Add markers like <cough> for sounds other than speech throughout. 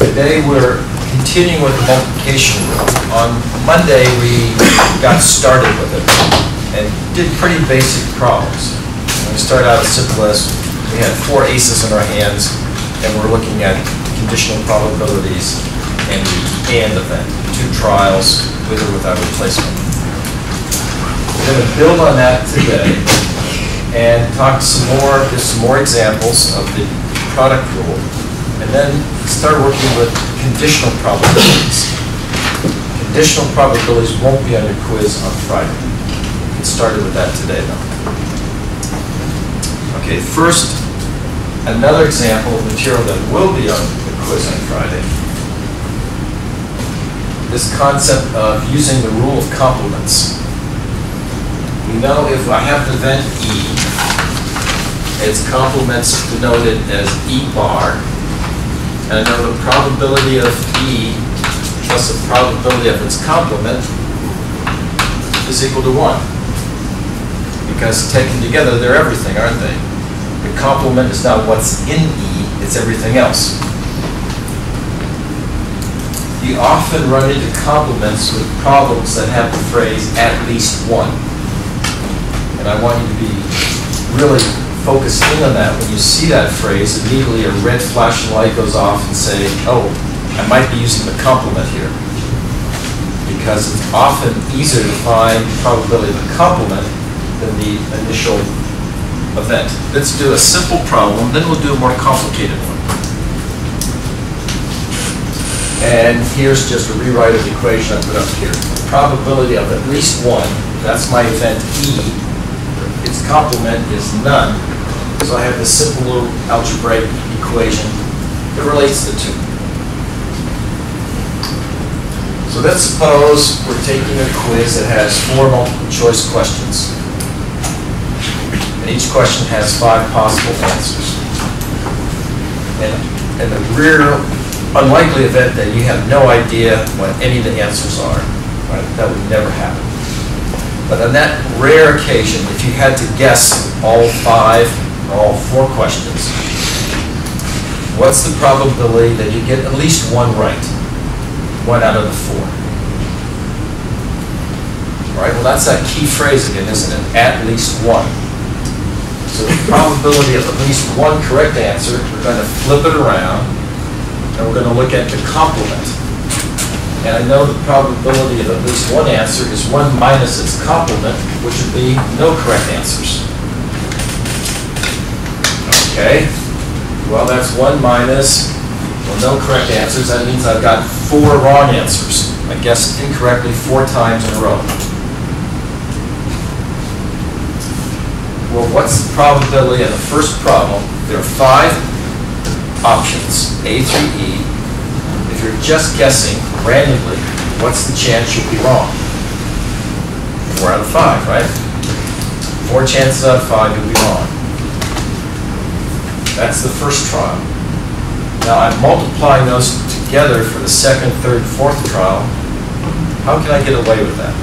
Today, we're continuing with the multiplication rule. On Monday, we got started with it and did pretty basic problems. We started out as simple as, we had four aces in our hands, and we're looking at conditional probabilities and the and event, two trials, with or without replacement. We're going to build on that today and talk some more, there's some more examples of the product rule, and then start working with conditional probabilities. Conditional probabilities won't be on your quiz on Friday. Get started with that today, though. Okay, first, another example of material that will be on the quiz on Friday. This concept of using the rule of complements. We know if I have the event E, its complements denoted as E bar, and I know the probability of E plus the probability of its complement is equal to 1. Because taken together, they're everything, aren't they? The complement is not what's in E, it's everything else. You often run into complements with problems that have the phrase "at least one." And I want you to be really focused in on that. When you see that phrase, immediately a red flashing light goes off and say, oh, I might be using the complement here. Because it's often easier to find the probability of the complement than the initial event. Let's do a simple problem, then we'll do a more complicated one. And here's just a rewrite of the equation I put up here. Probability of at least one, that's my event E, complement is none. So I have this simple little algebraic equation that relates the two. So let's suppose we're taking a quiz that has four multiple choice questions. And each question has five possible answers. And, in the rare, unlikely event that you have no idea what any of the answers are, right? That would never happen. But on that rare occasion, if you had to guess all five or all four questions, what's the probability that you get at least one right? One out of the four. All right, well, that's that key phrase again, isn't it? At least one. So the probability of at least one correct answer, we're going to flip it around, and we're going to look at the complement. And I know the probability of at least one answer is 1 minus its complement, which would be no correct answers. Okay? Well, that's 1 minus, well, no correct answers. That means I've got four wrong answers. I guessed incorrectly four times in a row. Well, what's the probability of the first problem? There are five options, A through E. If you're just guessing randomly, what's the chance you'll be wrong? Four out of five, right? Four chances out of five you'll be wrong. That's the first trial. Now I'm multiplying those together for the second, third, fourth trial. How can I get away with that?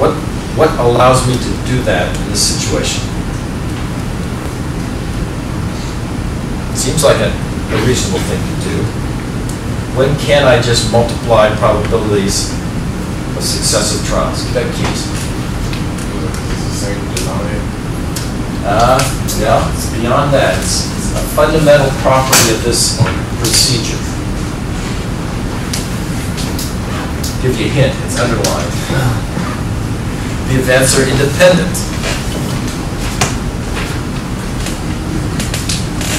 What, what allows me to do that in this situation? Seems like a, a reasonable thing to do. When can I just multiply probabilities of successive trials? That keys. Uh, yeah, it's beyond that. It's, it's a fundamental property of this procedure. Give you a hint, it's underlined. <sighs> The events are independent.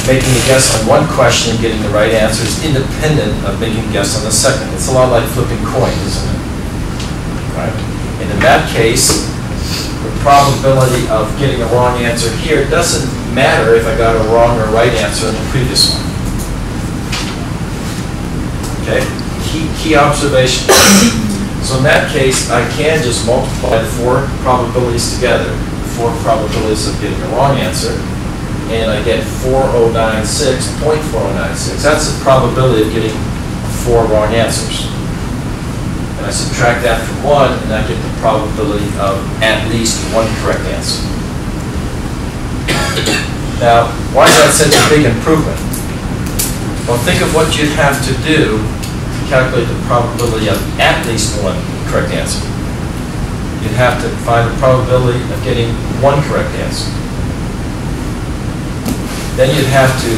Making a guess on one question and getting the right answer is independent of making a guess on the second. It's a lot like flipping coins, isn't it? Right? And in that case, the probability of getting a wrong answer here doesn't matter if I got a wrong or right answer in the previous one. Okay? Key, key observation. so in that case, I can just multiply the four probabilities together, the four probabilities of getting a wrong answer, and I get 4096, 0.4096. That's the probability of getting four wrong answers. And I subtract that from one, and I get the probability of at least one correct answer. Now, why is that such a big improvement? Well, think of what you'd have to do to calculate the probability of at least one correct answer. You'd have to find the probability of getting one correct answer. Then you'd have to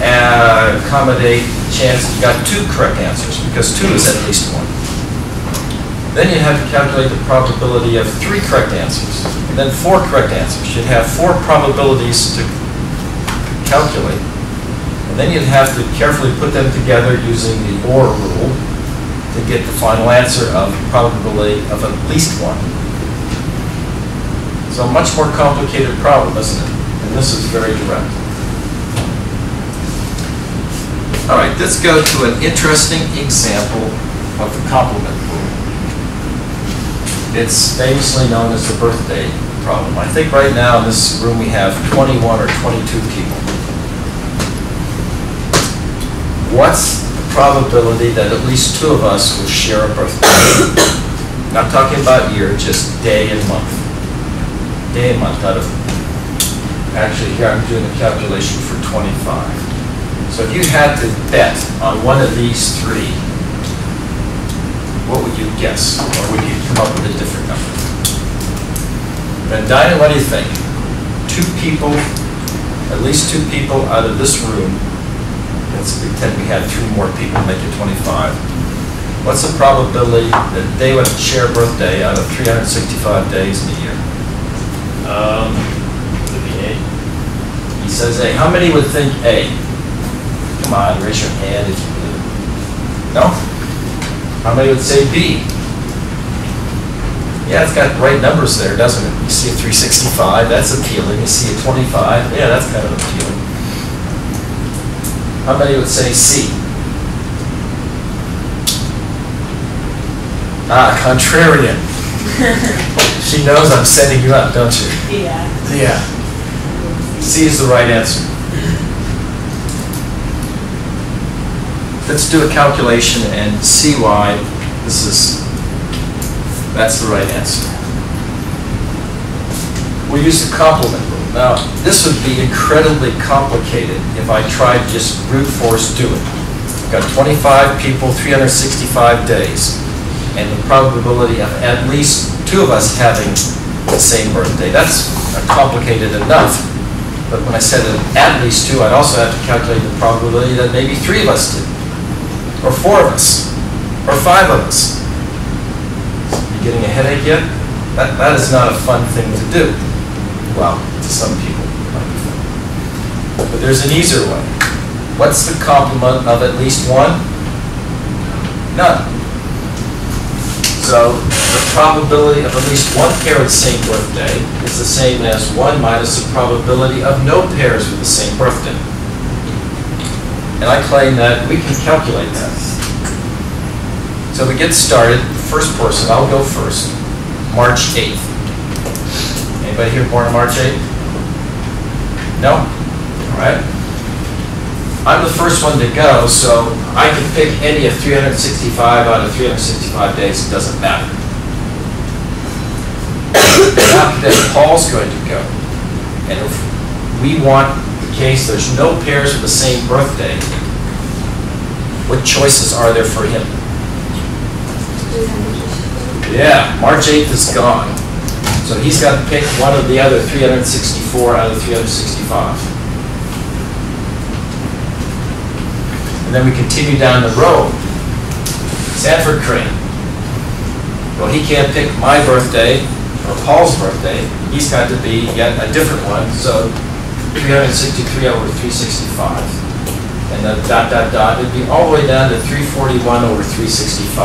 uh, accommodate the chance you got two correct answers, because two is at least one. Then you'd have to calculate the probability of three correct answers, and then four correct answers. You'd have four probabilities to calculate. And then you'd have to carefully put them together using the OR rule to get the final answer of probability of at least one. So a much more complicated problem, isn't it? And this is very direct. All right, let's go to an interesting example of the complement rule. It's famously known as the birthday problem. I think right now in this room we have 21 or 22 people. What's the probability that at least two of us will share a birthday? Not talking about year, just day and month. Day and month out of, actually here I'm doing a calculation for 25. So if you had to bet on one of these three, what would you guess? Or would you come up with a different number? Then Dinah, what do you think? Two people, at least two people out of this room let's pretend we had three more people make it 25. What's the probability that they would share a birthday out of 365 days in a year? Um, would be A. He says A. How many would think A? Raise your hand if you believe. No? How many would say B? Yeah, it's got right numbers there, doesn't it? You see a 365, that's appealing. You see a 25, yeah, that's kind of appealing. How many would say C? Ah, contrarian. <laughs> she knows I'm setting you up, don't you? Yeah. Yeah. C is the right answer. Let's do a calculation and see why this is, that's the right answer. We use the complement rule. Now, this would be incredibly complicated if I tried just brute force do it. I've got 25 people, 365 days, and the probability of at least two of us having the same birthday. That's complicated enough. But when I said at least two, I'd also have to calculate the probability that maybe three of us did, or four of us, or five of us. You getting a headache yet? That, that is not a fun thing to do. Well, to some people, it might be fun. But there's an easier way. What's the complement of at least one? None. So the probability of at least one pair with the same birthday is the same as 1 minus the probability of no pairs with the same birthday. And I claim that we can calculate that. So we get started, first person, I'll go first, March 8th. Anybody here born on March 8th? No? All right. I'm the first one to go, so I can pick any of 365 out of 365 days, it doesn't matter. <coughs> Then Paul's going to go. And if we want the case there's no pairs with the same birthday, what choices are there for him? Yeah, March 8th is gone. So he's got to pick one of the other 364 out of 365. And then we continue down the road. Sanford Crane. Well, he can't pick my birthday or Paul's birthday. He's got to be yet a different one. So 363 over 365. And then dot, dot, dot. It'd be all the way down to 341 over 365.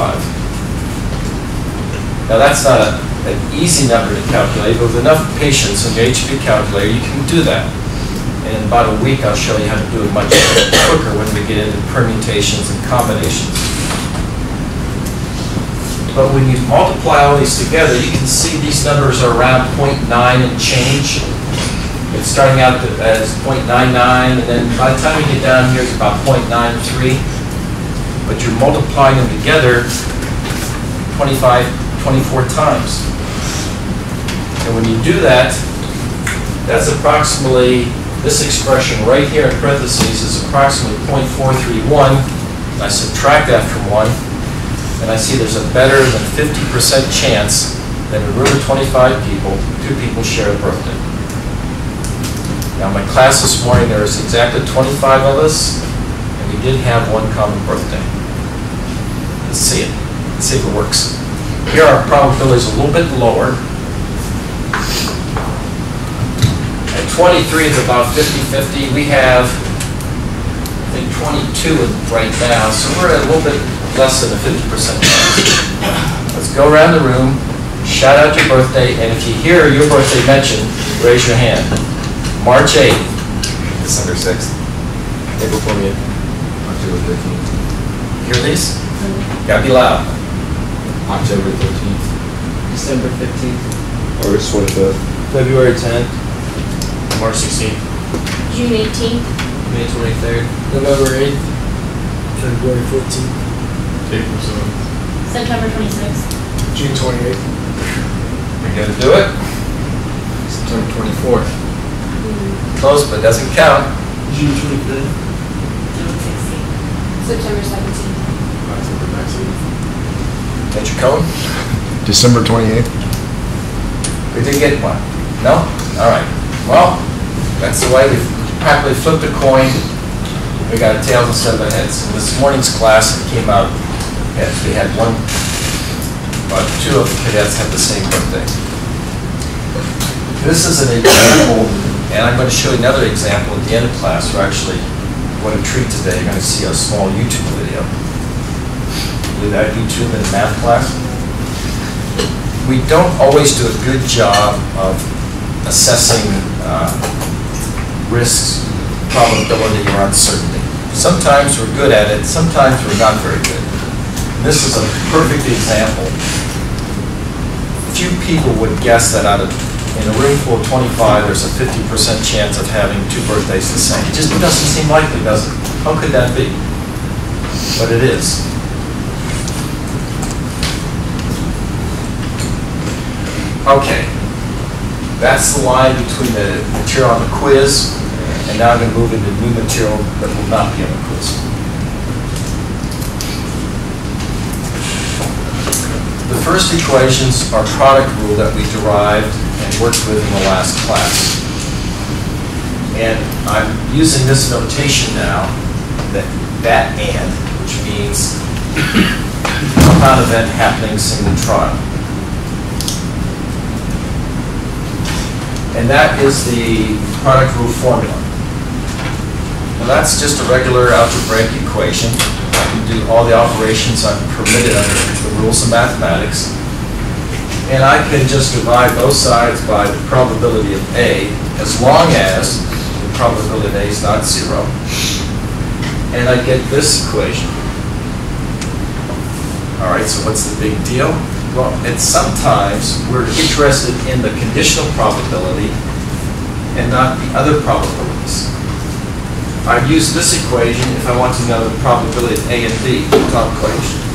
Now that's not a, an easy number to calculate, but with enough patience in your HP calculator, you can do that. And in about a week, I'll show you how to do it much quicker when we get into permutations and combinations. But when you multiply all these together, you can see these numbers are around 0.9 and change. It's starting out as 0.99, and then by the time you get down here, it's about 0.93. But you're multiplying them together 25, 24 times. And when you do that, that's approximately This expression right here in parentheses is approximately .431. I subtract that from 1, and I see there's a better than 50% chance that in a room of 25 people, two people share a birthday. Now, my class this morning, there was exactly 25 of us, and we did have one common birthday. Let's see it. Let's see if it works. Here our probability is a little bit lower. At 23, it's about 50-50. We have, I think, 22 right now, so we're a little bit less than a 50% chance. Let's go around the room, shout out your birthday, and if you hear your birthday mentioned, raise your hand. March 8th. December 6th. April 20th. October 13th. Hear these? Mm-hmm. Gotta be loud. October 13th. December 15th. August 25th. February 10th. March 16th. June 18th, May 23rd. November 8th. February 14th, April 7th. September 26th. June 28th, You're gonna do it? September 24th. Close, but doesn't count. June 25th, June 16th. September 17th. October 19th. Major Cone? December 28th. We didn't get one. No? All right. Well, that's the way we happily flipped a coin. We got a tails instead of a heads. In this morning's class, it came out heads. We had one, uh, two of the cadets had the same birthday. This is an example, and I'm going to show you another example at the end of class. We're actually, what a treat today, you're going to see a small YouTube video. Believe that YouTube in math class? we don't always do a good job of assessing uh, risks, probability, or uncertainty. Sometimes we're good at it, sometimes we're not very good. This is a perfect example. Few people would guess that out of, in a room full of 25, there's a 50% chance of having two birthdays the same. It just doesn't seem likely, does it? How could that be? But it is. Okay. That's the line between the material on the quiz, and now I'm going to move into new material that will not be on the quiz. The first equations are product rule that we derived and worked with in the last class. And I'm using this notation now, that, that and, which means <coughs> compound event happening single trial. And that is the product rule formula. Now that's just a regular algebraic equation. I can do all the operations I'm permitted under the rules of mathematics. And I can just divide both sides by the probability of A, as long as the probability of A is not zero. And I get this equation. All right, so what's the big deal? Well, it's sometimes we're interested in the conditional probability and not the other probabilities. I use this equation if I want to know the probability of A and B, top equation.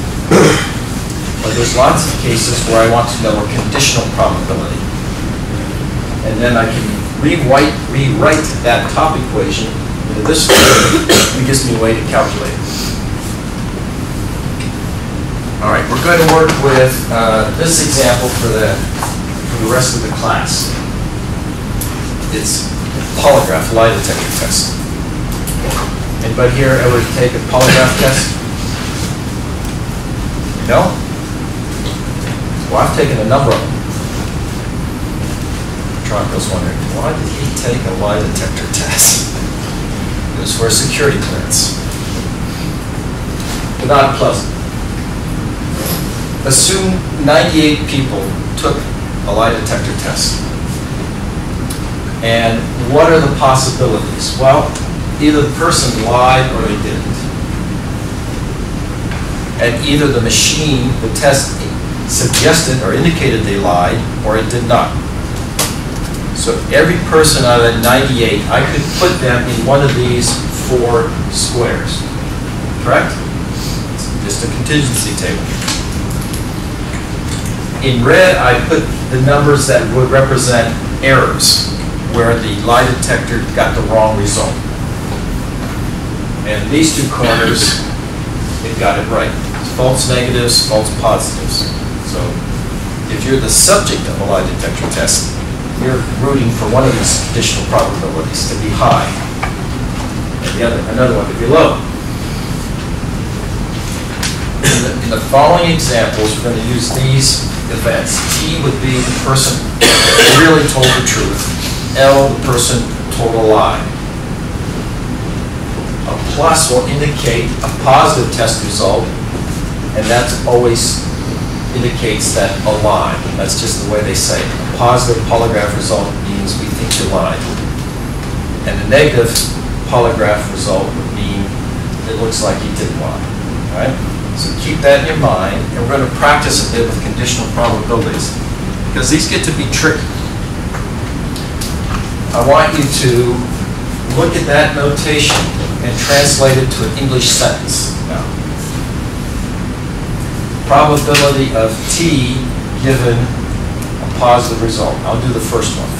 But there's lots of cases where I want to know a conditional probability. And then I can rewrite, rewrite that top equation into this form. It gives me a way to calculate it. All right, we're going to work with uh, this example for the, for the rest of the class. It's a polygraph lie detector test. Anybody here ever take a polygraph test? No? Well, I've taken a number of them. Tronco's wondering, why did he take a lie detector test? It was for a security clearance. But not pleasant assume 98 people took a lie detector test. And what are the possibilities? Well, either the person lied or they didn't. And either the machine, the test suggested or indicated they lied, or it did not. So every person out of that 98, I could put them in one of these four squares. Correct? It's just a contingency table. In red, I put the numbers that would represent errors. where the lie detector got the wrong result. And these two corners, it got it right. False negatives, false positives. So if you're the subject of a lie detector test, you're rooting for one of these conditional probabilities to be high, and the other, another one to be low. In the- In the following examples, we're going to use these events. T would be the person really told the truth. L, the person told a lie. A plus will indicate a positive test result, and that's always indicates that a lie. That's just the way they say it. A positive polygraph result means we think you lied. And a negative polygraph result would mean it looks like you didn't lie, right? So keep that in your mind, and we're going to practice a bit with conditional probabilities, because these get to be tricky. I want you to look at that notation and translate it to an English sentence now. Probability of T given a positive result. I'll do the first one.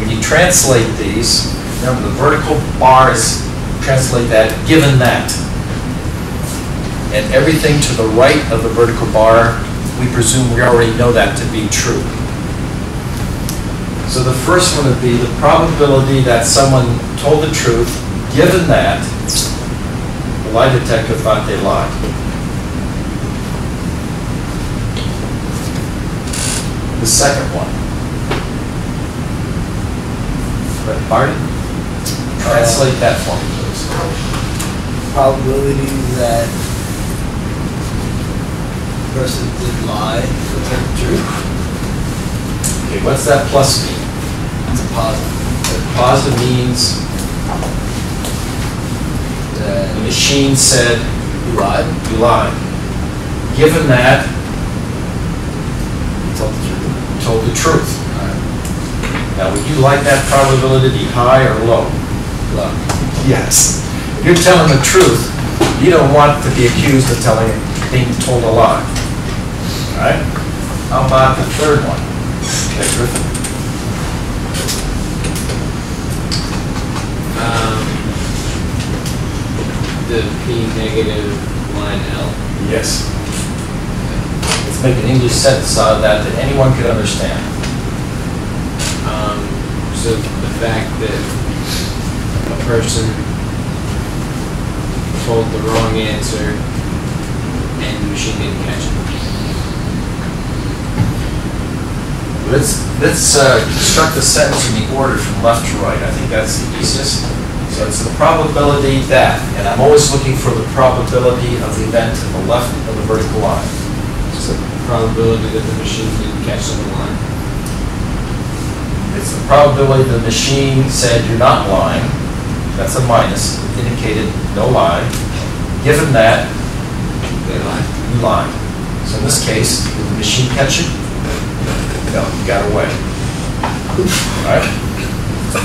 When you translate these, remember the vertical bars, translate that, given that. And everything to the right of the vertical bar, we presume we already know that to be true. So the first one would be the probability that someone told the truth, given that the lie detector thought they lied. The second one. But translate that for me, please. Probability that person did lie to tell the truth. Okay, what's that plus mean? It's a positive. Positive means the machine said you lied, you lied. Given that, you told the truth. You told the truth. Now, would you like that probability to be high or low? Look, Yes. If you're telling the truth, you don't want to be accused of telling, being told a lie. All right? How about the third one? Okay, Griffin. Um, the P negative line L. Yes. Let's make an English sentence out of that that anyone could understand. Um, so the fact that a person told the wrong answer and the machine didn't catch it. Let's, let's uh, construct the sentence in the order from left to right. I think that's the easiest. So it's the probability that, and I'm always looking for the probability of the event in the left of the vertical line. So probability that the machine didn't catch the line. It's the probability the machine said you're not lying. That's a minus, indicated no lie. Given that, They lied. you lied. So in this case, did the machine catch it? No, you got away. All right?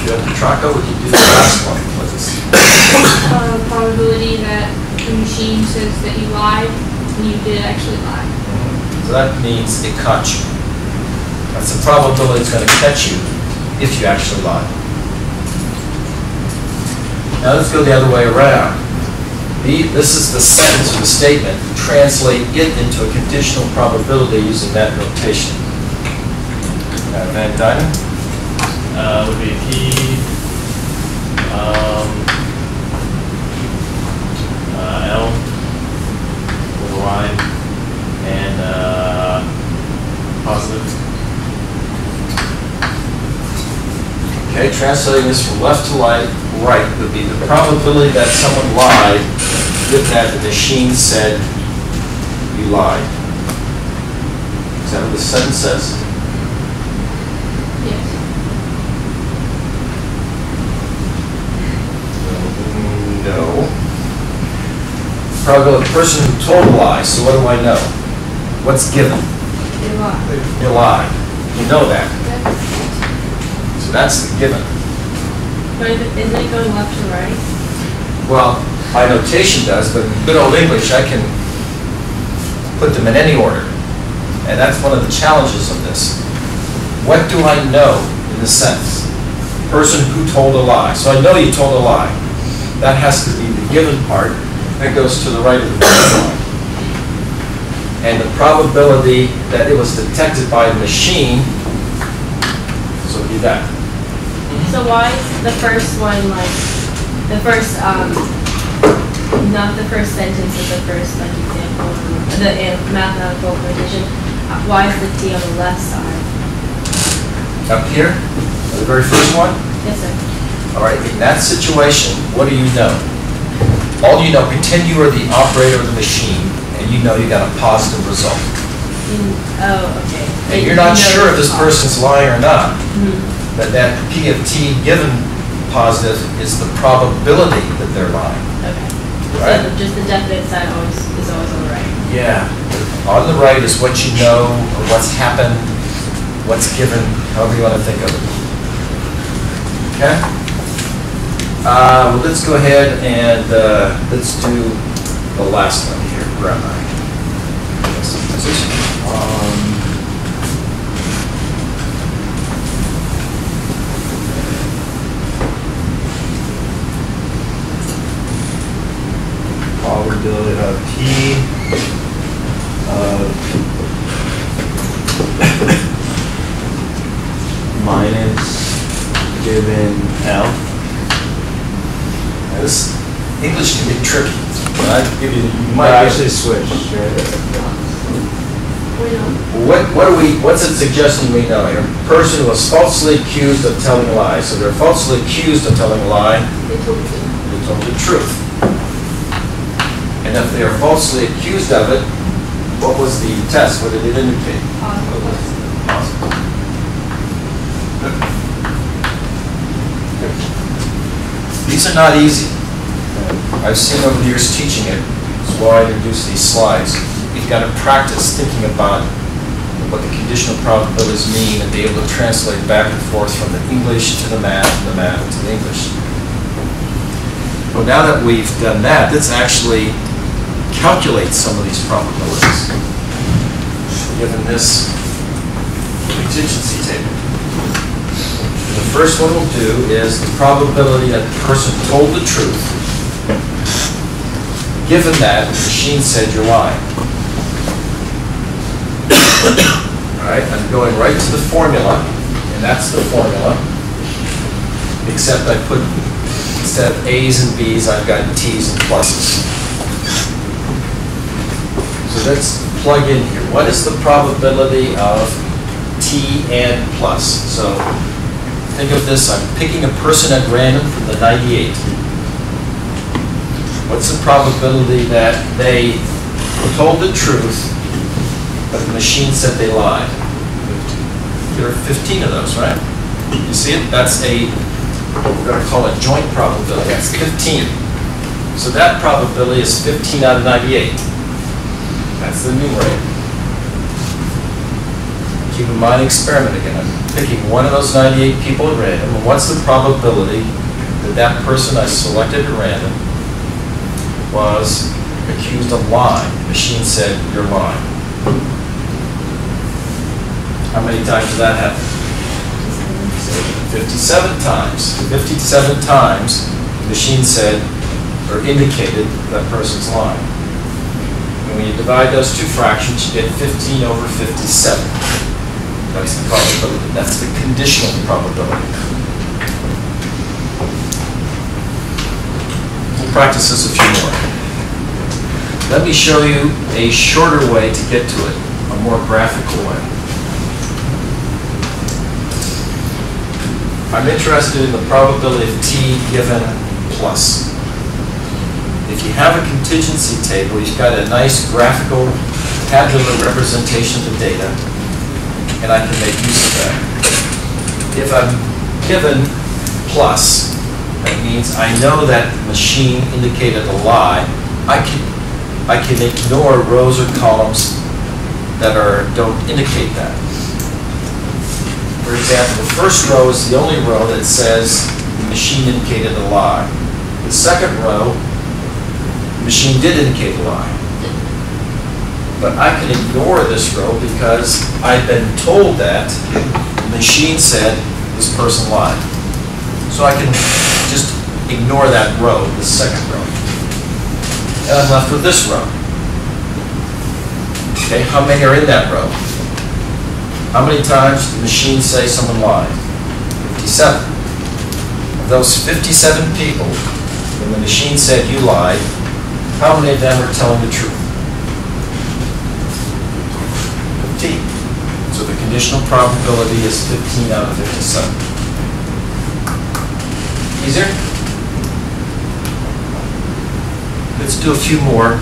Bill Petracco, would you do the last one, please? Uh, probability that the machine says that you lied, and you did actually lie. So that means it caught you. That's the probability it's gonna catch you if you actually lie. Now let's go the other way around. The, this is the sentence or the statement, translate it into a conditional probability using that notation. Uh, Van Dynen? Uh, would be P, um, uh, L, line, and, positive. Okay, translating this from left to right, right would be the probability that someone lied with that the machine said you lied. Is that what the sentence says? Yes. No. Probability, the person who told a lie, so what do I know? What's given? Lied. You know that, so that's the given. But isn't it going left to right? Well, my notation does, but in good old English, I can put them in any order. And that's one of the challenges of this. What do I know in the sentence? person who told a lie. So I know you told a lie. That has to be the given part that goes to the right of the line. And the probability that it was detected by the machine, so it'd that. So why is the first one like, the first, um, not the first sentence of the first like example, the uh, mathematical equation, why is the T on the left side? Up here, the very first one, Yes, sir. all right, in that situation, what do you know? All you know, pretend you are the operator of the machine, and you know you got a positive result. In- Oh, okay. And You you're not know sure if this person's lying or not, Mhm. but that P of T given positive is the probability that they're lying. Okay. Right. So just the definite side always, is always on the right. Yeah. On the right is what you know, or what's happened, what's given, however you want to think of it. Okay? Uh, well, let's go ahead and, uh, let's do the last one um, Probability of P of Minus given L. This, English can be tricky. But I give you, you might might actually actually. switch, right? We don't, What, what are we, what's it suggesting we know here? Person who was falsely accused of telling a lie. So they're falsely accused of telling a lie, They told you. they told the truth. And if they are falsely accused of it, what was the test? What did it indicate? Positive. These are not easy. I've seen over the years teaching it, that's why I introduce these slides. You've got to practice thinking about what the conditional probabilities mean and be able to translate back and forth from the English to the math, and the math to the English. Well, now that we've done that, let's actually calculate some of these probabilities, given this contingency table. The first one we'll do is the probability that the person told the truth, given that the machine said you're lying. All right, I'm going right to the formula, and that's the formula, except I put, instead of A's and B's, I've got T's and pluses. So let's plug in here. What is the probability of T and plus? So think of this, I'm picking a person at random from the 98. What's the probability that they told the truth, but the machine said they lied? There are 15 of those, right? You see it? That's a, we're going to call it joint probability. That's 15. So that probability is 15 out of 98. That's the numerator. Keep in mind experiment again. I'm picking one of those 98 people at random, and what's the probability that that person I selected at random was accused of lying? The machine said, you're lying. How many times did that happen? 57 times. 57 times, the machine said, or indicated that person's lying. And when you divide those two fractions, you get 15 over 57. That's the probability, that's the conditional probability. Practice this a few more. Let me show you a shorter way to get to it, a more graphical way. I'm interested in the probability of t given plus. If you have a contingency table, you've got a nice graphical tabular representation of the data, and I can make use of that. If I'm given plus, that means I know that machine indicated a lie, I can, I can ignore rows or columns that are, don't indicate that. For example, the first row is the only row that says the machine indicated a lie. The second row, the machine did indicate a lie. But I can ignore this row because I've been told that the machine said this person lied. So I can just ignore that row, the second row. And I'm left with this row. Okay, how many are in that row? How many times did the machine say someone lied? 57. Of those 57 people, when the machine said you lied, how many of them are telling the truth? 15. So the conditional probability is 15 out of 57. Easier? Let's do a few more,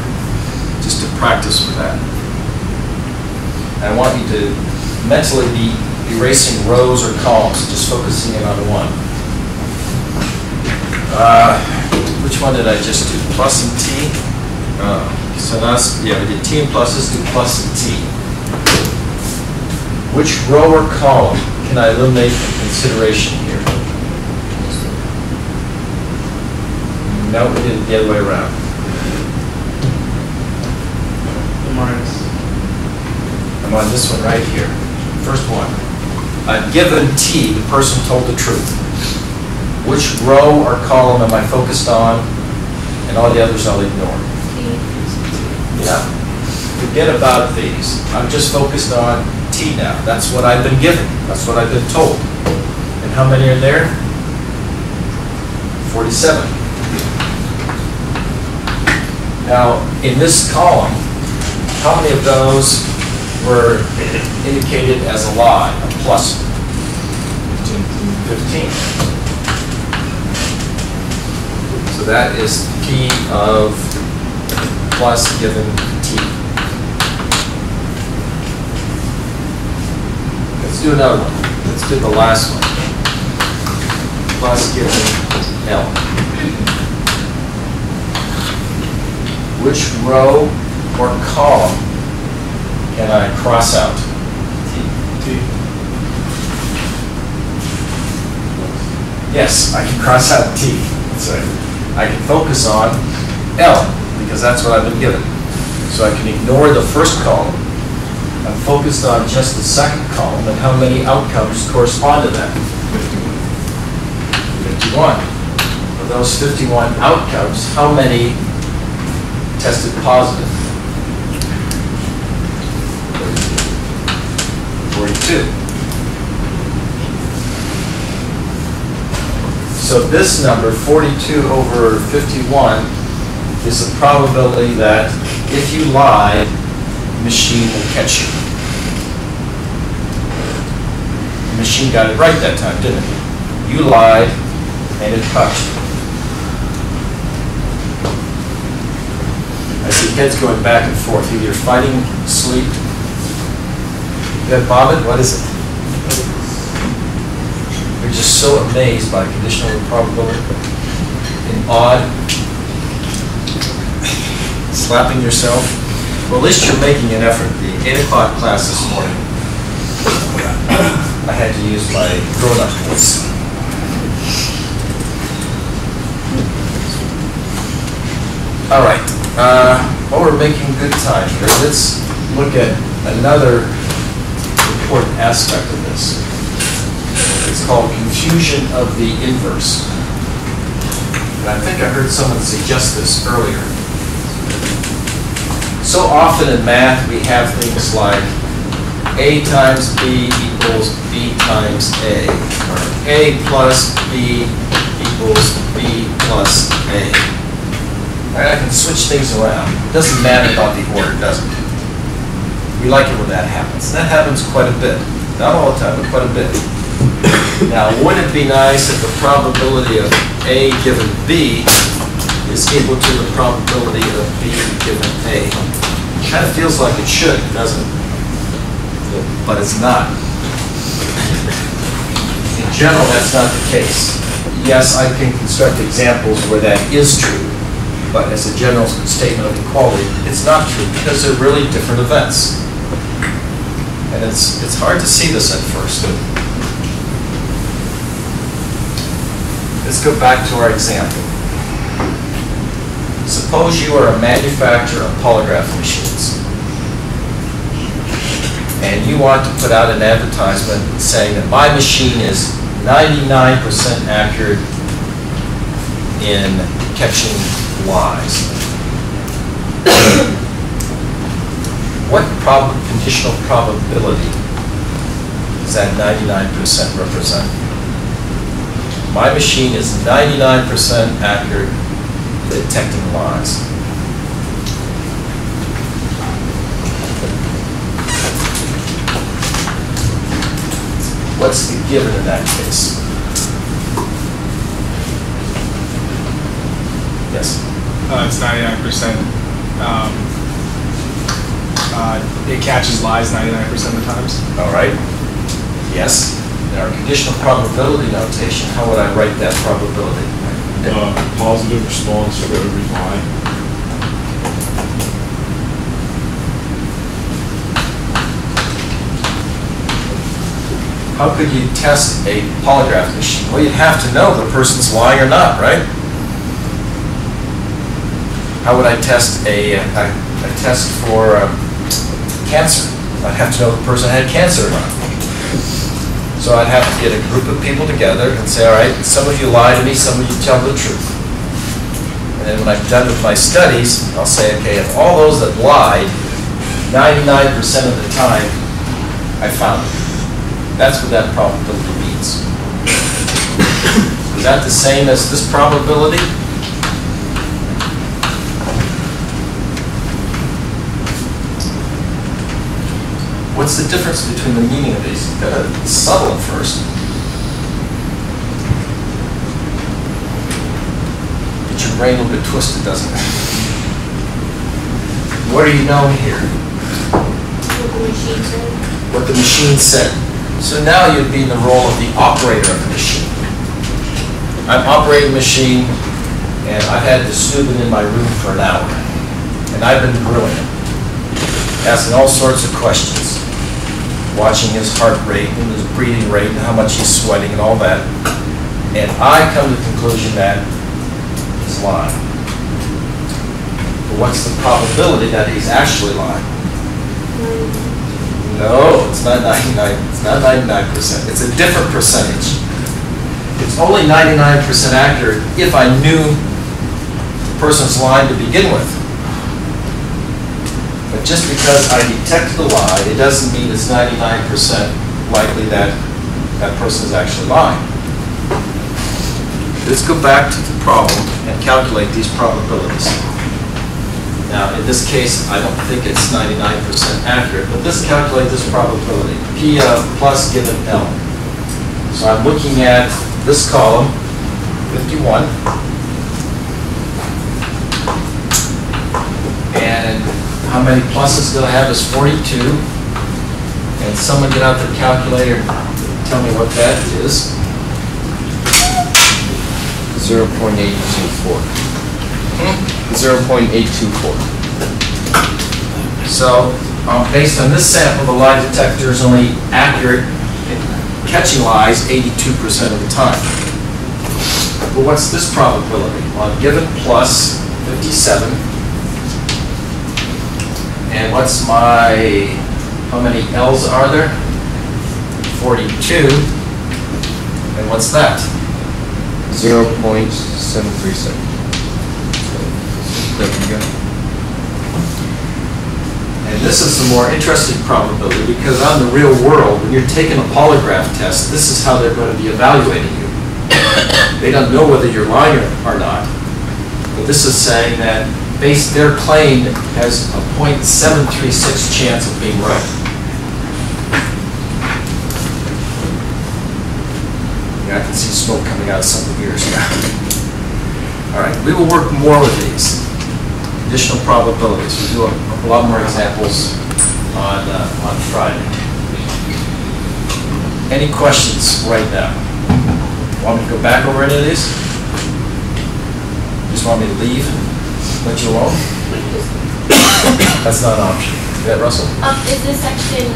just to practice with that. I want you to mentally be erasing rows or columns, just focusing in on one. Uh, Which one did I just do? Plus and T? Uh, So that's, yeah, we did T and pluses, do plus and T. Which row or column can I eliminate from consideration here? No, we did it the other way around. Minus. I'm on this one right here. First one. I've given T, the person told the truth. Which row or column am I focused on? And all the others I'll ignore. Yeah. Forget about these. I'm just focused on T now. That's what I've been given. That's what I've been told. And how many are there? 47. Now, in this column, how many of those were indicated as a lie, a plus? 15. So that is P of plus given T. Let's do another one. Let's do the last one. Plus given L. Which row or column can I cross out? T. Yes, I can cross out T. Right. I can focus on L, because that's what I've been given. So I can ignore the first column. I'm focused on just the second column and how many outcomes correspond to that. 51. Of those 51 outcomes, how many tested positive? 42. So this number, 42 over 51, is the probability that if you lie, the machine will catch you. The machine got it right that time, didn't it? You lied, and it caught you. Heads going back and forth, either fighting sleep. You got Bobbit, what is it? You're just so amazed by conditional probability and awed, slapping yourself. Well, at least you're making an effort. The eight o'clock class this morning, I had to use my grown-up voice. All right, uh, while we're making good time here, let's look at another important aspect of this. It's called confusion of the inverse. And I think I heard someone suggest this earlier. So often in math, we have things like A times B equals B times A, or A plus B equals B plus A. I can switch things around. It doesn't matter about the order, does it? We like it when that happens. That happens quite a bit. Not all the time, but quite a bit. Now, wouldn't it be nice if the probability of A given B is equal to the probability of B given A? Kind of feels like it should, doesn't it? But it's not. In general, that's not the case. Yes, I can construct examples where that is true, but as a general statement of equality, it's not true because they're really different events. And it's, it's hard to see this at first. Let's go back to our example. Suppose you are a manufacturer of polygraph machines. And you want to put out an advertisement saying that my machine is 99% accurate in catching lies. <coughs> What prob, conditional probability does that 99% represent? My machine is 99% accurate in detecting lies. What's the given in that case? Yes? Uh, it's ninety-nine percent. Um, uh, it catches lies ninety-nine percent of the times. All right? Yes? In our conditional probability notation, how would I write that probability? Uh, positive response for every lie. How could you test a polygraph machine? Well, you'd have to know the person's lying or not, right? How would I test a, a, a test for um, cancer? I'd have to know the person had cancer or not. So I'd have to get a group of people together and say, all right, some of you lie to me, some of you tell the truth. And then when I'm done with my studies, I'll say, okay, of all those that lied, 99% of the time, I found it. That's what that probability means. Is that the same as this probability? What's the difference between the meaning of these? You've got to subtle at first. Get your brain a little bit twisted, doesn't it? <laughs> What are you knowing here? What the machine said. what the machine said. So now you'd be in the role of the operator of the machine. I'm operating the machine, and I've had the student in my room for an hour, and I've been grilling him, asking all sorts of questions, watching his heart rate and his breathing rate and how much he's sweating and all that. And I come to the conclusion that he's lying. But what's the probability that he's actually lying? No, it's not 99, it's not 99%, it's a different percentage. It's only 99% accurate if I knew the person's lying to begin with. Just because I detected a lie, it doesn't mean it's 99% likely that that person is actually lying. Let's go back to the problem and calculate these probabilities. Now, in this case, I don't think it's 99% accurate, but let's calculate this probability. P of plus given L. So I'm looking at this column, 51. And how many pluses do I have is 42. And someone get out their calculator, and tell me what that is. 0.824. 0.824. So, um, based on this sample, the lie detector is only accurate in catching lies 82% of the time. But what's this probability? Well, I'm given plus 57. And what's my, how many L's are there? 42. And what's that? 0.737. There we go. And this is the more interesting probability because on the real world, when you're taking a polygraph test, this is how they're going to be evaluating you. They don't know whether you're lying or not. But this is saying that base, their claim has a .736 chance of being right. Yeah, I can see smoke coming out of some of the ears now. All right, we will work more with these additional probabilities. We'll do a a lot more examples on, uh, on Friday. Any questions right now? Want me to go back over any of these? Just want me to leave, let you alone? That's not an option. Yeah, Russell? Um, is this section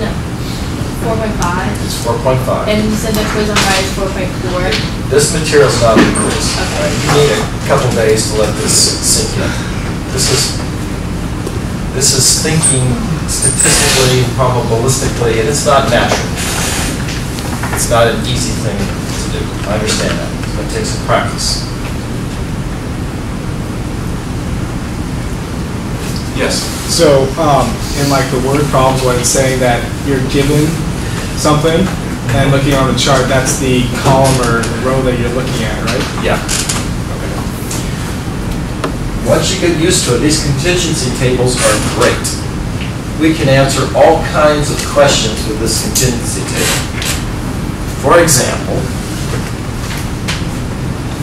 four point five? It's 4.5. And you said the quiz on Friday is four point four? This material's not a quiz. Okay. right? You need a couple days to let this sink in. This is, this is thinking statistically, probabilistically, and it's not natural. It's not an easy thing to do. I understand that. Going to some practice. Yes. So, um, in like the word problems, when it's saying that you're given something and looking on the chart, that's the column or the row that you're looking at, right? Yeah. Okay. Once you get used to it, these contingency tables are great. We can answer all kinds of questions with this contingency table. For example,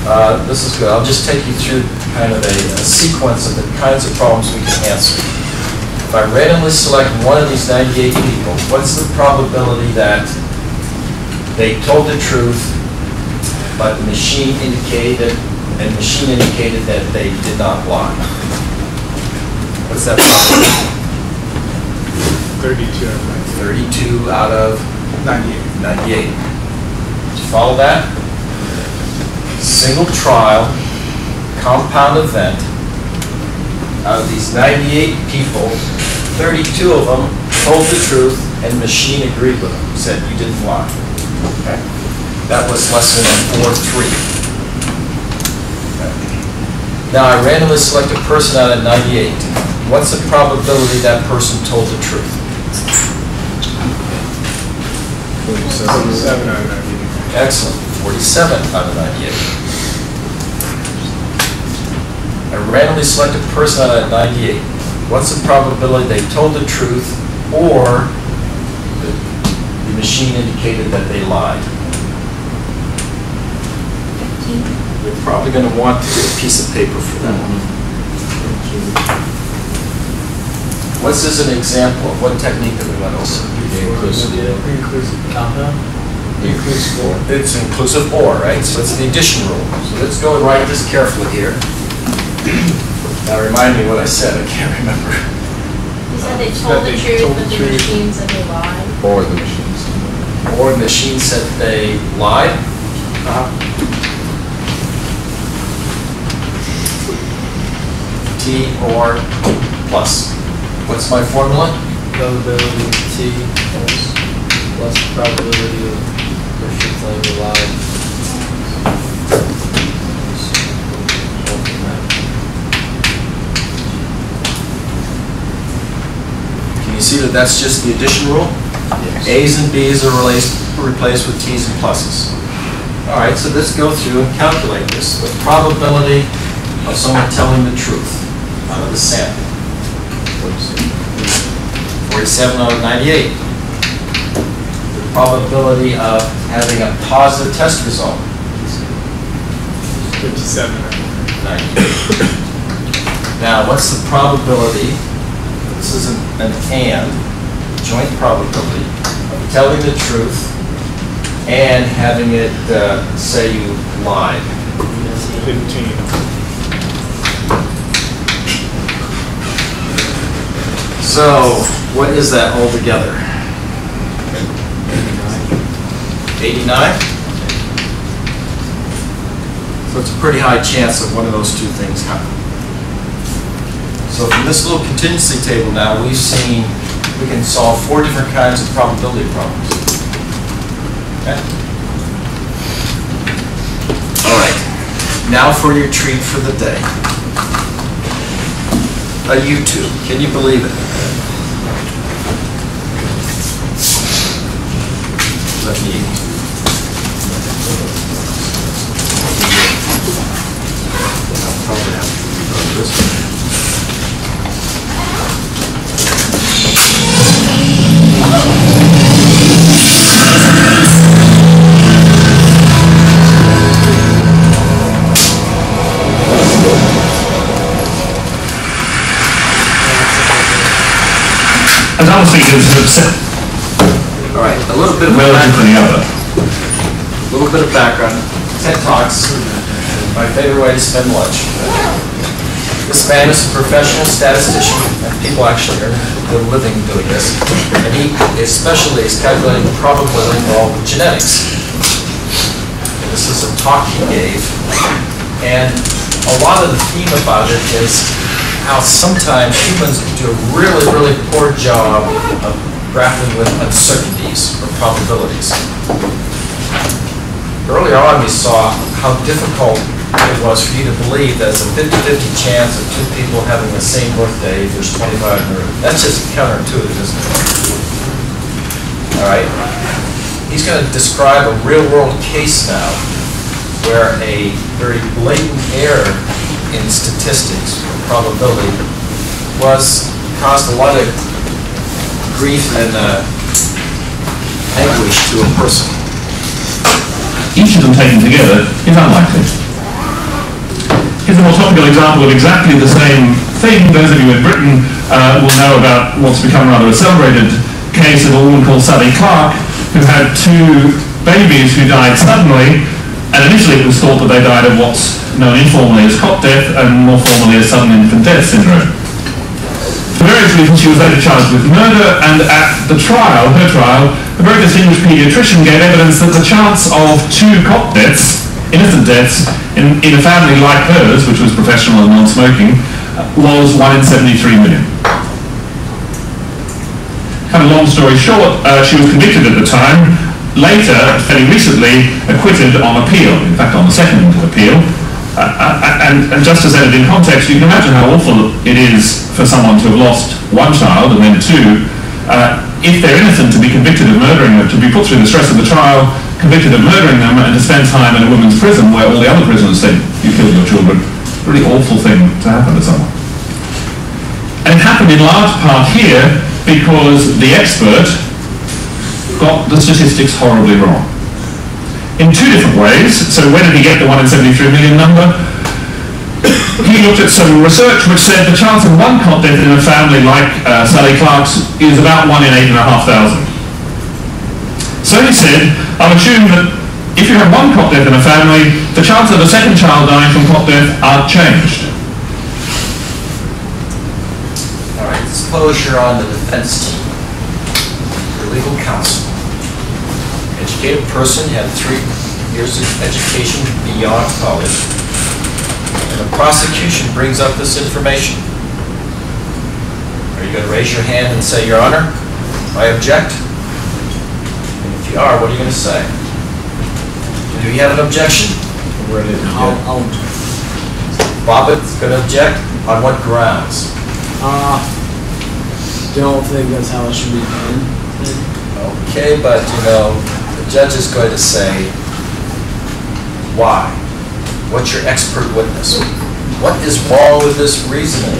uh, this is good, I'll just take you through kind of a a sequence of the kinds of problems we can answer. If I randomly select one of these 98 people, what's the probability that they told the truth, but the machine indicated, and the machine indicated that they did not lie. What's that probability? Thirty-two, I think. 32 out of Ninety-eight. 98. Did you follow that? Single trial, compound event. Out of these 98 people, 32 of them told the truth and machine agreed with them, said you didn't lie. Okay? That was lesson 4-3. Now, I randomly select a person out of 98. What's the probability that person told the truth? Seven out of ninety-eight. Excellent, 47 out of 98. I randomly select a person out of 98. What's the probability they told the truth or the the machine indicated that they lied? You're probably going to want to get a piece of paper for that one. What's this an example of? What technique that we went over? Inclusive compound? Inclusive or. It's inclusive or, right? So it's the addition rule. So let's go and write this carefully here. <clears throat> Now remind me what I said, I can't remember. You said they That told the they truth, told but the the truth. machine said they lied. Or the machines. Or the machine said they lied. Uh-huh. T or plus. What's my formula? Probability of T plus probability of you lied. Can you see that that's just the addition rule? A's and B's are replaced, replaced with T's and pluses. All right, so let's go through and calculate this. The probability of someone telling the truth out of the sample. 47 out of 98. The probability of having a positive test result. Fifty-seven. out of 98. Now, what's the probability, this is an an and, joint probability, of telling the truth and having it uh, say you lied? Fifteen. So, what is that altogether? 89? So it's a pretty high chance of one of those two things happening. So from this little contingency table now, we've seen, we can solve four different kinds of probability problems. Okay? All right, now for your treat for the day. A YouTube, can you believe it? Let me. As I was thinking, it's upset All right, a little bit of relative to the background. other. A little bit of background. TED Talks, my favorite way to spend lunch. This man is a professional statistician, and people actually earn their living doing this. And he especially is calculating the probability involved with genetics. This is a talk he gave, and a lot of the theme about it is how sometimes humans do a really, really poor job of grappling with uncertainties or probabilities. Earlier on, we saw how difficult it was for you to believe that it's a 50-50 chance of two people having the same birthday, if there's 25 in the room. That's just counterintuitive, isn't it? All right? He's going to describe a real-world case now where a very blatant error in statistics, or probability, was, caused a lot of grief and uh, anguish to a person. Each of them taken together is unlikely. Here's a more topical example of exactly the same thing. Those of you in Britain uh, will know about what's become rather a celebrated case of a woman called Sally Clark, who had two babies who died suddenly, and initially it was thought that they died of what's known informally as cot death and more formally as sudden infant death syndrome. For various reasons, she was later charged with murder, and at the trial, her trial, a very distinguished paediatrician gave evidence that the chance of two cot deaths, innocent deaths, in, in a family like hers, which was professional and non-smoking, was 1 in 73 million. Kind of long story short, uh, she was convicted at the time, later, fairly recently, acquitted on appeal, in fact on the second appeal, uh, uh, and, and just as added in context, you can imagine how awful it is for someone to have lost one child and then two. Uh, if they're innocent, to be convicted of murdering them, to be put through the stress of the trial, convicted of murdering them, and to spend time in a women's prison where all the other prisoners said, you killed your children. Really awful thing to happen to someone. And it happened in large part here because the expert got the statistics horribly wrong in two different ways. So where did he get the 1 in 73 million number? <coughs> He looked at some research which said the chance of one cot death in a family like uh, Sally Clark's is about 1 in 8,500. So he said, I'll assume that if you have one cot death in a family, the chance of a second child dying from cot death are changed. All right, you're on the defense team, legal counsel. Educated person, had three years of education beyond college, and the prosecution brings up this information. Are you going to raise your hand and say, Your Honor, I object? And if you are, what are you going to say? Do you have an objection? I'll, object. I'll, Bobbitt's going to object? On what grounds? Uh, don't think that's how it should be done. Okay, but you know, the judge is going to say, why? What's your expert witness? What is wrong with this reasoning?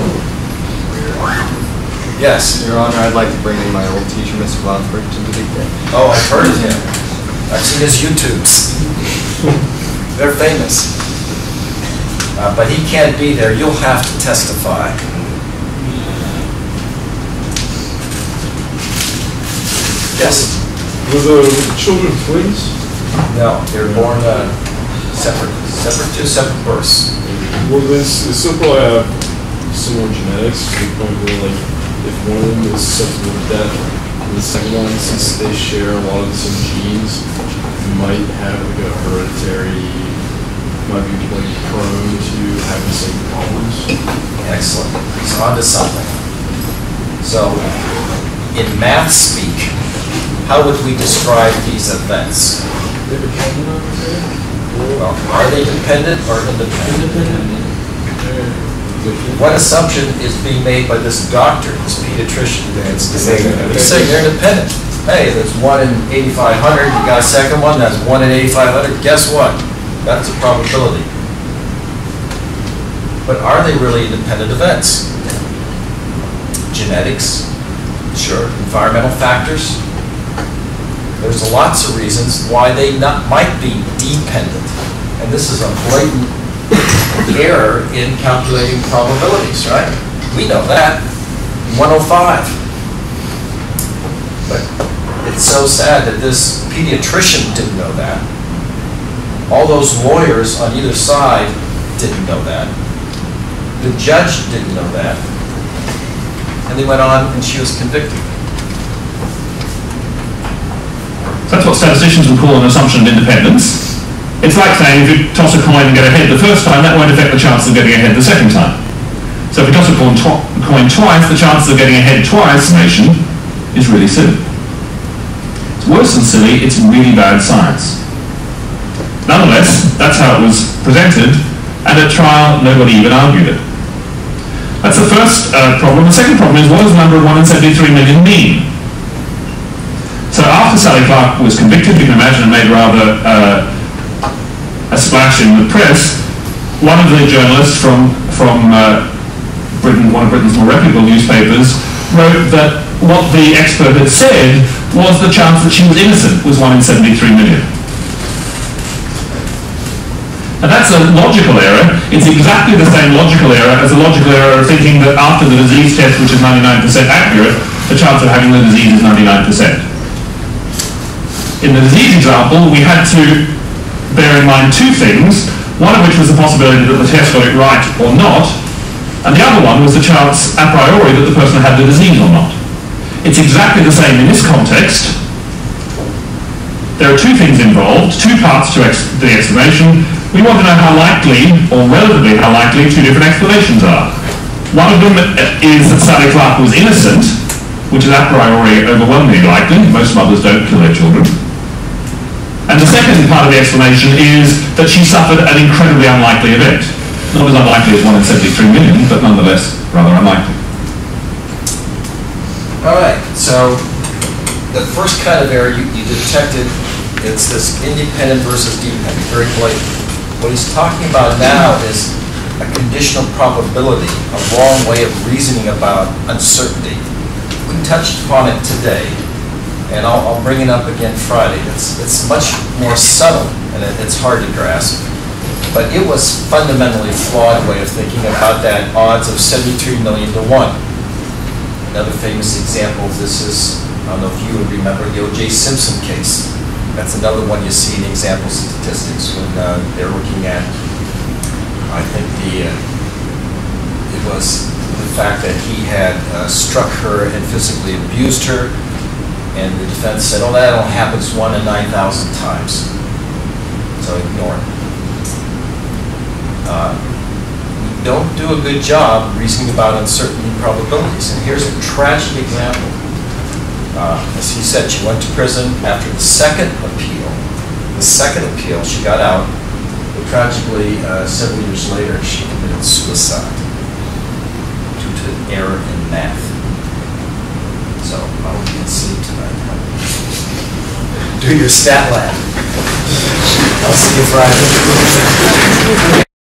Yes, Your Honor, I'd like to bring in my old teacher, Mr. Lothbridge, to the debate. oh, I've heard of him. I've seen his YouTubes. They're famous. Uh, but he can't be there, you'll have to testify. Yes, Were the children twins? no, they're born uh, separate, separate, two separate births. Well, this, will probably have similar genetics to the point where, like, if one of them is susceptible to death, and the second one, since they share a lot of the same genes, might have like a hereditary, might be like prone to having the same problems. Excellent. He's on to something. So, in math speak, how would we describe these events? Well, are they dependent or independent? What assumption is being made by this doctor, this pediatrician? He's saying they're independent. Hey, there's one in 8,500, you got a second one, that's one in 8,500, guess what? That's a probability. But are they really independent events? Genetics, sure, environmental factors. There's lots of reasons why they not, might be dependent. And this is a blatant error in calculating probabilities, right? We know that, 105. But it's so sad that this pediatrician didn't know that. All those lawyers on either side didn't know that. The judge didn't know that. And they went on and she was convicted. That's what statisticians would call an assumption of independence. It's like saying if you toss a coin and get ahead the first time, that won't affect the chances of getting ahead the second time. So if you toss a coin, coin twice, the chances of getting ahead twice mentioned is really silly. It's worse than silly, it's really bad science. Nonetheless, that's how it was presented, and at trial, nobody even argued it. That's the first uh, problem. The second problem is, what does the number of 1 in 73 million mean? So after Sally Clark was convicted, you can imagine it made rather uh, a splash in the press. One of the journalists from from uh, Britain, one of Britain's more reputable newspapers, wrote that what the expert had said was the chance that she was innocent was 1 in 73 million. And that's a logical error. It's exactly the same logical error as the logical error of thinking that after the disease test, which is 99% accurate, the chance of having the disease is 99%. In the disease example, we had to bear in mind two things, one of which was the possibility that the test got it right or not, and the other one was the chance a priori that the person had the disease or not. It's exactly the same in this context. There are two things involved, two parts to ex- the explanation. We want to know how likely, or relatively how likely, two different explanations are. One of them is that Sally Clark was innocent, which is a priori overwhelmingly likely. Most mothers don't kill their children. And the second part of the explanation is that she suffered an incredibly unlikely event. Not as unlikely as 1 in 73 million, but nonetheless rather unlikely. All right, so the first kind of error you you detected, it's this independent versus dependent, very blatant. What he's talking about now is a conditional probability, a wrong way of reasoning about uncertainty. We touched upon it today, and I'll, I'll bring it up again Friday. It's, it's much more subtle, and it- it's hard to grasp. But it was fundamentally flawed way of thinking about that odds of 73 million to 1. Another famous example, of this is, I don't know if you would remember the O.J. Simpson case. That's another one you see in example statistics when uh, they're looking at, I think the, uh, it was the fact that he had uh, struck her and physically abused her, and the defense said, oh, that only happens one in 9,000 times. So ignore it. Uh, don't do a good job reasoning about uncertainty probabilities. And here's a tragic example. Uh, As he said, she went to prison after the second appeal. The second appeal, she got out, but tragically, uh, several years later, she committed suicide due to error in math. So I you can sleep tonight. Do your stat lab. I'll see you Friday.